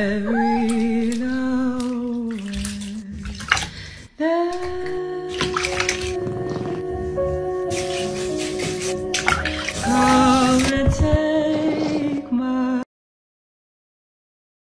Every now and then.